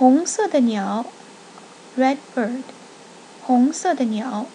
红色的鸟 redbird 红色的鸟。